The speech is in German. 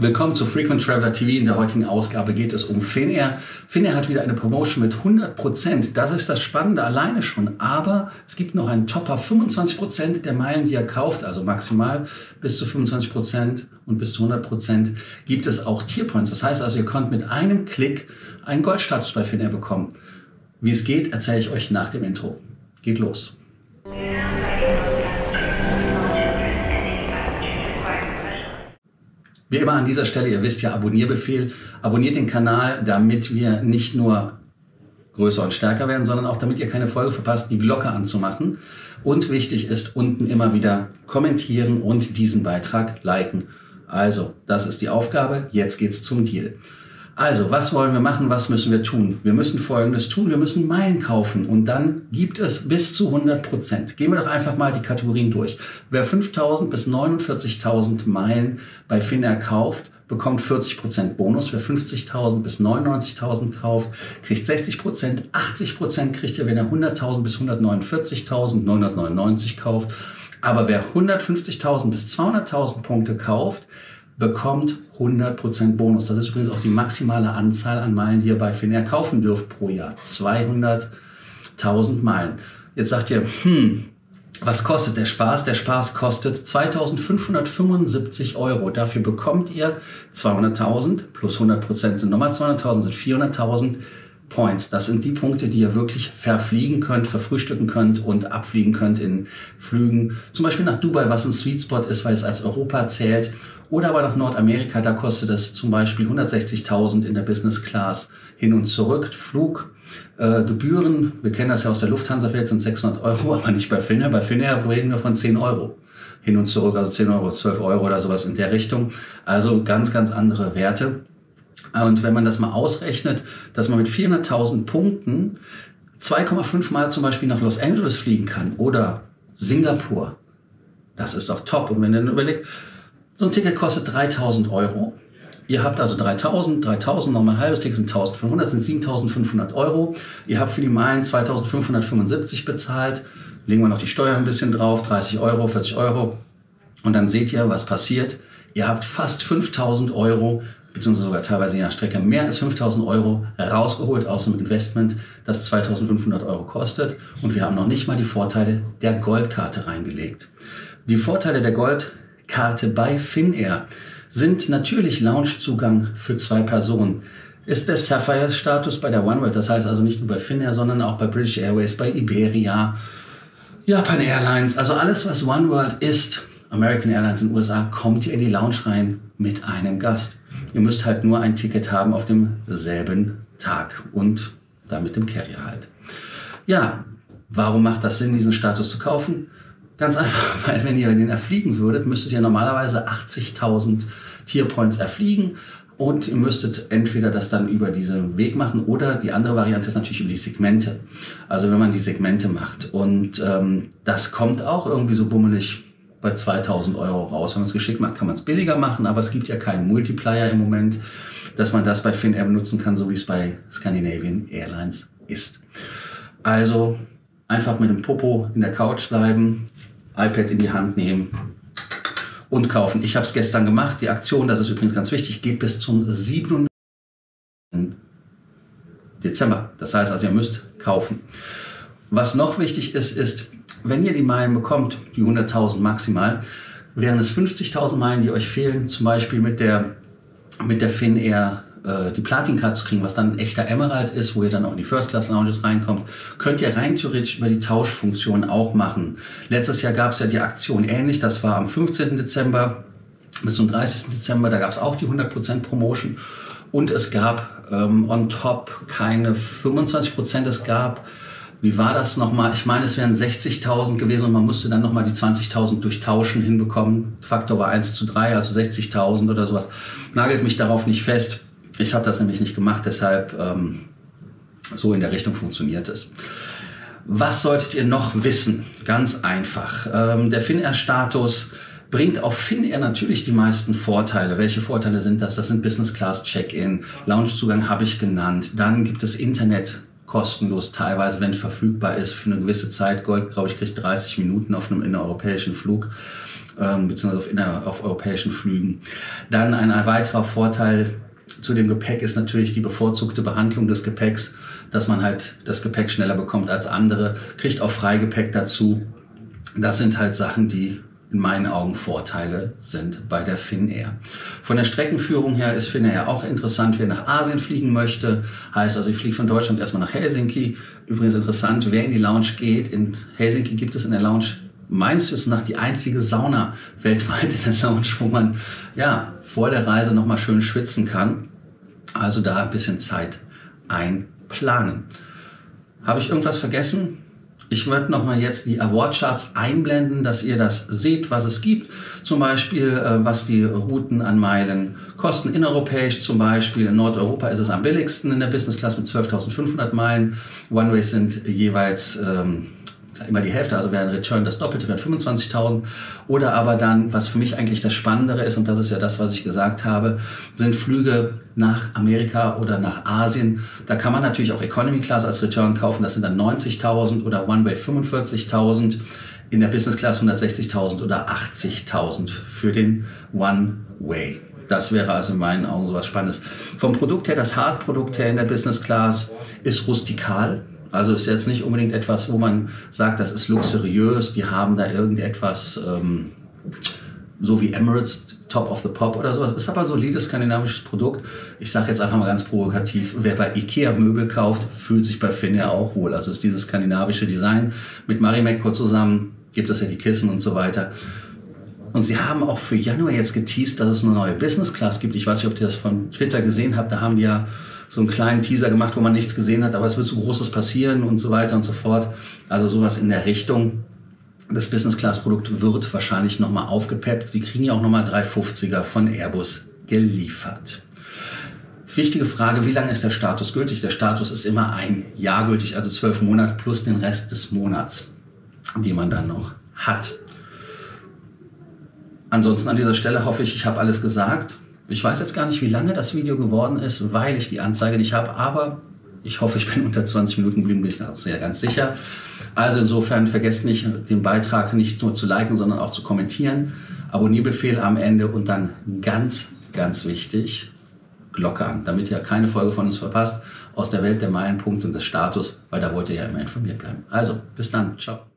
Willkommen zu Frequent Traveler TV. In der heutigen Ausgabe geht es um Finnair. Finnair hat wieder eine Promotion mit 100 Prozent. Das ist das Spannende alleine schon. Aber es gibt noch einen Topper 25 Prozent der Meilen, die er kauft, also maximal bis zu 25 Prozent und bis zu 100 Prozent gibt es auch Tierpoints. Das heißt also, ihr könnt mit einem Klick einen Goldstatus bei Finnair bekommen. Wie es geht, erzähle ich euch nach dem Intro. Geht los. Wie immer an dieser Stelle, ihr wisst ja, Abonnierbefehl. Abonniert den Kanal, damit wir nicht nur größer und stärker werden, sondern auch damit ihr keine Folge verpasst, die Glocke anzumachen. Und wichtig ist, unten immer wieder kommentieren und diesen Beitrag liken. Also, das ist die Aufgabe. Jetzt geht's zum Deal. Also, was wollen wir machen? Was müssen wir tun? Wir müssen Folgendes tun. Wir müssen Meilen kaufen und dann gibt es bis zu 100 Prozent. Gehen wir doch einfach mal die Kategorien durch. Wer 5.000 bis 49.000 Meilen bei Finnair kauft, bekommt 40 Prozent Bonus. Wer 50.000 bis 99.000 kauft, kriegt 60%. Prozent. 80 Prozent kriegt er, wenn er 100.000 bis 149.000, 999 kauft. Aber wer 150.000 bis 200.000 Punkte kauft, bekommt 100% Bonus. Das ist übrigens auch die maximale Anzahl an Meilen, die ihr bei Finnair kaufen dürft pro Jahr. 200.000 Meilen. Jetzt sagt ihr, hm, was kostet der Spaß? Der Spaß kostet 2575 Euro. Dafür bekommt ihr 200.000 plus 100% sind nochmal 200.000, sind 400.000 Points. Das sind die Punkte, die ihr wirklich verfliegen könnt, verfrühstücken könnt und abfliegen könnt in Flügen. Zum Beispiel nach Dubai, was ein Sweet Spot ist, weil es als Europa zählt. Oder aber nach Nordamerika, da kostet es zum Beispiel 160.000 in der Business Class hin und zurück. Flug, äh, Gebühren, wir kennen das ja aus der Lufthansa, vielleicht sind 600 Euro, aber nicht bei Finnair. Bei Finnair reden wir von 10 Euro hin und zurück, also 10 Euro, 12 Euro oder sowas in der Richtung. Also ganz, ganz andere Werte. Und wenn man das mal ausrechnet, dass man mit 400.000 Punkten 2,5 Mal zum Beispiel nach Los Angeles fliegen kann oder Singapur, das ist doch top. Und wenn ihr dann überlegt, so ein Ticket kostet 3000 Euro. Ihr habt also 3000, 3000, nochmal ein halbes Ticket sind 1500, sind 7500 Euro. Ihr habt für die Meilen 2575 bezahlt. Legen wir noch die Steuer ein bisschen drauf, 30 Euro, 40 Euro. Und dann seht ihr, was passiert. Ihr habt fast 5000 Euro, beziehungsweise sogar teilweise je nach Strecke mehr als 5000 Euro rausgeholt aus dem Investment, das 2500 Euro kostet. Und wir haben noch nicht mal die Vorteile der Goldkarte reingelegt. Die Vorteile der Gold Karte bei Finnair sind natürlich Loungezugang für zwei Personen. Ist der Sapphire-Status bei der OneWorld, das heißt also nicht nur bei Finnair, sondern auch bei British Airways, bei Iberia, Japan Airlines, also alles, was OneWorld ist, American Airlines in den USA, kommt ihr in die Lounge rein mit einem Gast. Ihr müsst halt nur ein Ticket haben auf demselben Tag und damit dem Carrier halt. Ja, warum macht das Sinn, diesen Status zu kaufen? Ganz einfach, weil wenn ihr den erfliegen würdet, müsstet ihr normalerweise 80.000 Tierpoints erfliegen und ihr müsstet entweder das dann über diesen Weg machen oder die andere Variante ist natürlich über die Segmente. Also wenn man die Segmente macht. Und ähm, das kommt auch irgendwie so bummelig bei 2000 Euro raus. Wenn man es geschickt macht, kann man es billiger machen, aber es gibt ja keinen Multiplier im Moment, dass man das bei Finnair benutzen kann, so wie es bei Scandinavian Airlines ist. Also einfach mit dem Popo in der Couch bleiben, iPad in die Hand nehmen und kaufen. Ich habe es gestern gemacht. Die Aktion, das ist übrigens ganz wichtig, geht bis zum 7. Dezember. Das heißt also, ihr müsst kaufen. Was noch wichtig ist, ist, wenn ihr die Meilen bekommt, die 100.000 maximal, wären es 50.000 Meilen, die euch fehlen, zum Beispiel mit der, mit der Finnair äh, die Platin-Card zu kriegen, was dann ein echter Emerald ist, wo ihr dann auch in die First-Class-Lounges reinkommt, könnt ihr rein theoretisch über die Tauschfunktion auch machen. Letztes Jahr gab es ja die Aktion ähnlich, das war am 15. Dezember bis zum 30. Dezember, da gab es auch die 100% Promotion und es gab ähm, on top keine 25%, es gab wie war das nochmal? Ich meine, es wären 60.000 gewesen und man musste dann nochmal die 20.000 durchtauschen hinbekommen. Faktor war 1 zu 3, also 60.000 oder sowas. Nagelt mich darauf nicht fest. Ich habe das nämlich nicht gemacht, deshalb ähm, so in der Richtung funktioniert es. Was solltet ihr noch wissen? Ganz einfach. Ähm, der Finnair-Status bringt auf Finnair natürlich die meisten Vorteile. Welche Vorteile sind das? Das sind Business Class Check-in, Loungezugang habe ich genannt. Dann gibt es Internet kostenlos teilweise, wenn verfügbar ist, für eine gewisse Zeit. Gold, glaube ich, kriegt 30 Minuten auf einem innereuropäischen Flug. ähm, beziehungsweise auf, inner, auf europäischen Flügen. Dann ein weiterer Vorteil zu dem Gepäck ist natürlich die bevorzugte Behandlung des Gepäcks, dass man halt das Gepäck schneller bekommt als andere, kriegt auch Freigepäck dazu. Das sind halt Sachen, die in meinen Augen Vorteile sind bei der Finnair. Von der Streckenführung her ist Finnair auch interessant, wer nach Asien fliegen möchte. Heißt also, ich fliege von Deutschland erstmal nach Helsinki. Übrigens interessant, wer in die Lounge geht. In Helsinki gibt es in der Lounge meines Wissens nach die einzige Sauna weltweit in der Lounge, wo man ja vor der Reise nochmal schön schwitzen kann. Also da ein bisschen Zeit einplanen. Habe ich irgendwas vergessen? Ich würde nochmal jetzt die Award-Charts einblenden, dass ihr das seht, was es gibt. Zum Beispiel, äh, was die Routen an Meilen kosten. Innereuropäisch zum Beispiel. In Nordeuropa ist es am billigsten in der Business Class mit 12.500 Meilen. One-Ways sind jeweils ähm, immer die Hälfte, also wäre ein Return das Doppelte, wären 25.000. Oder aber dann, was für mich eigentlich das Spannendere ist, und das ist ja das, was ich gesagt habe, sind Flüge nach Amerika oder nach Asien. Da kann man natürlich auch Economy Class als Return kaufen, das sind dann 90.000 oder One Way 45.000. In der Business Class 160.000 oder 80.000 für den One Way. Das wäre also in meinen Augen so was Spannendes. Vom Produkt her, das Hard-Produkt her in der Business Class ist rustikal. Also ist jetzt nicht unbedingt etwas, wo man sagt, das ist luxuriös, die haben da irgendetwas, ähm, so wie Emirates, Top of the Pop oder sowas. Ist aber ein solides skandinavisches Produkt. Ich sage jetzt einfach mal ganz provokativ, wer bei Ikea Möbel kauft, fühlt sich bei Finnair auch wohl. Also ist dieses skandinavische Design mit Marimekko zusammen, gibt es ja die Kissen und so weiter. Und sie haben auch für Januar jetzt geteased, dass es eine neue Business Class gibt. Ich weiß nicht, ob ihr das von Twitter gesehen habt. Da haben die ja so einen kleinen Teaser gemacht, wo man nichts gesehen hat, aber es wird so Großes passieren und so weiter und so fort. Also sowas in der Richtung. Das Business Class Produkt wird wahrscheinlich nochmal aufgepeppt. Sie kriegen ja auch nochmal 350er von Airbus geliefert. Wichtige Frage, wie lange ist der Status gültig? Der Status ist immer ein Jahr gültig, also zwölf Monate plus den Rest des Monats, die man dann noch hat. Ansonsten an dieser Stelle hoffe ich, ich habe alles gesagt. Ich weiß jetzt gar nicht, wie lange das Video geworden ist, weil ich die Anzeige nicht habe, aber ich hoffe, ich bin unter 20 Minuten geblieben, bin ich auch sehr ganz sicher. Also insofern vergesst nicht, den Beitrag nicht nur zu liken, sondern auch zu kommentieren. Abonnierbefehl am Ende und dann ganz, ganz wichtig, Glocke an, damit ihr keine Folge von uns verpasst aus der Welt der Meilenpunkte und des Status, weil da wollt ihr ja immer informiert bleiben. Also, bis dann. Ciao.